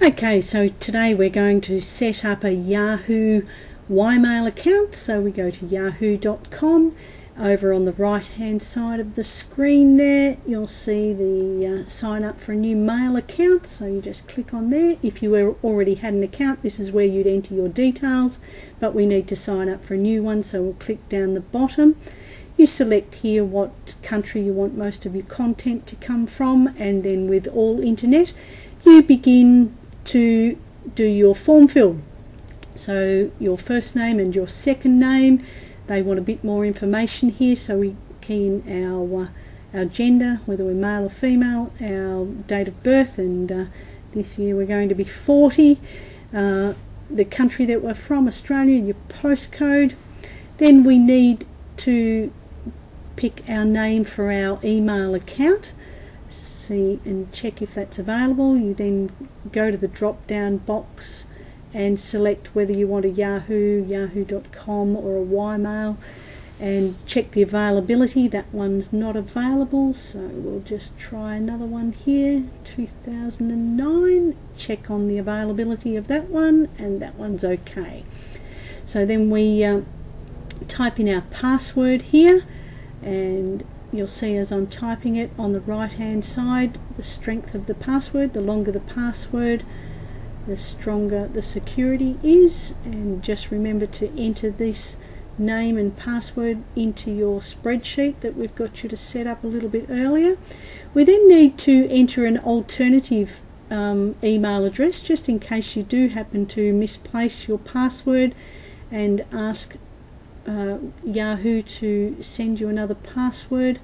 Okay, so today we're going to set up a Yahoo Ymail account. So we go to yahoo.com. Over on the right hand side of the screen there, you'll see the uh, sign up for a new mail account. So you just click on there. If you were already had an account, this is where you'd enter your details, but we need to sign up for a new one. So we'll click down the bottom. You select here what country you want most of your content to come from, and then with all internet, you begin to do your form fill. So your first name and your second name. They want a bit more information here, so we key in our uh, our gender, whether we're male or female, our date of birth, and uh, this year we're going to be 40. Uh, the country that we're from, Australia, your postcode. Then we need to pick our name for our email account see and check if that's available. You then go to the drop down box and select whether you want a Yahoo, yahoo.com or a Ymail and check the availability. That one's not available, so we'll just try another one here, 2009. Check on the availability of that one, and that one's okay. So then we uh, type in our password here, and you'll see as I'm typing it on the right hand side the strength of the password. The longer the password the stronger the security is. And just remember to enter this name and password into your spreadsheet that we've got you to set up a little bit earlier. We then need to enter an alternative um, email address just in case you do happen to misplace your password and ask uh, Yahoo to send you another password.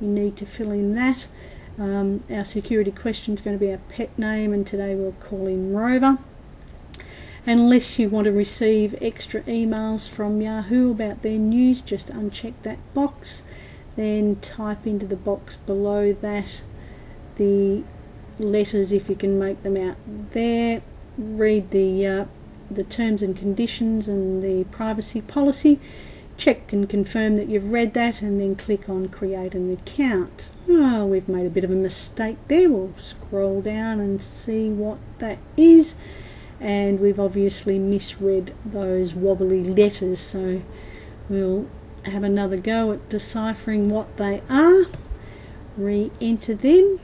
You need to fill in that. Um, our security question is going to be our pet name and today we'll call in Rover. Unless you want to receive extra emails from Yahoo about their news just uncheck that box then type into the box below that the letters if you can make them out there. Read the uh, the terms and conditions and the privacy policy check and confirm that you've read that and then click on create an account. Oh we've made a bit of a mistake there. We'll scroll down and see what that is. And we've obviously misread those wobbly letters so we'll have another go at deciphering what they are. Re-enter them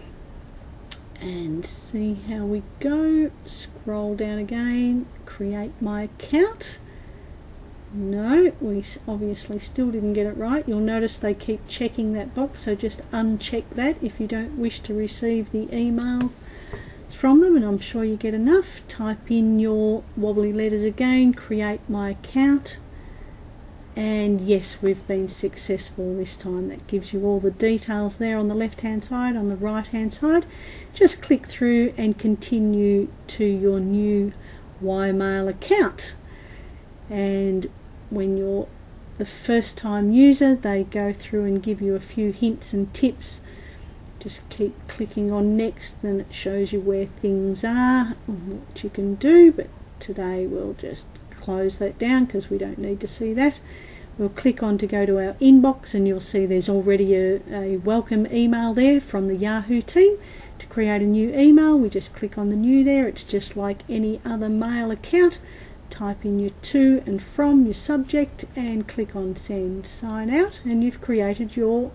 and see how we go. Scroll down again. Create my account. No we obviously still didn't get it right. You'll notice they keep checking that box so just uncheck that if you don't wish to receive the email from them and I'm sure you get enough. Type in your wobbly letters again. Create my account and yes we've been successful this time. That gives you all the details there on the left hand side on the right hand side. Just click through and continue to your new Ymail account. And when you're the first time user they go through and give you a few hints and tips. Just keep clicking on next then it shows you where things are and what you can do. But today we'll just close that down because we don't need to see that. We'll click on to go to our inbox and you'll see there's already a, a welcome email there from the Yahoo team to create a new email. We just click on the new there. It's just like any other mail account. Type in your to and from your subject and click on send sign out and you've created your